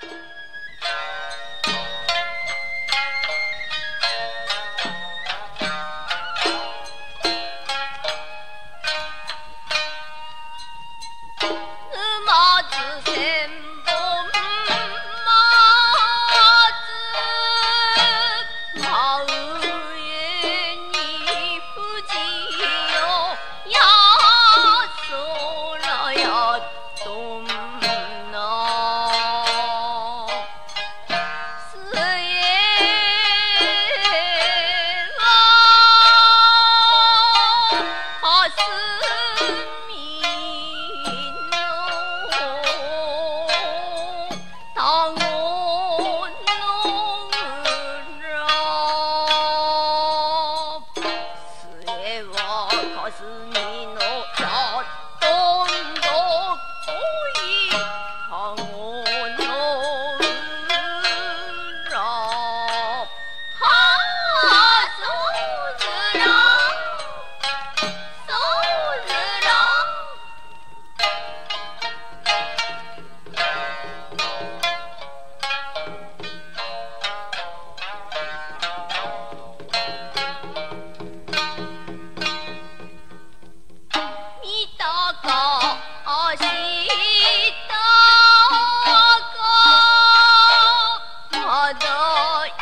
当我。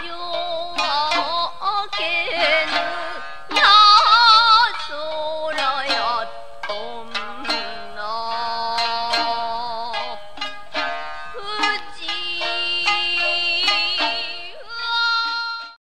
有。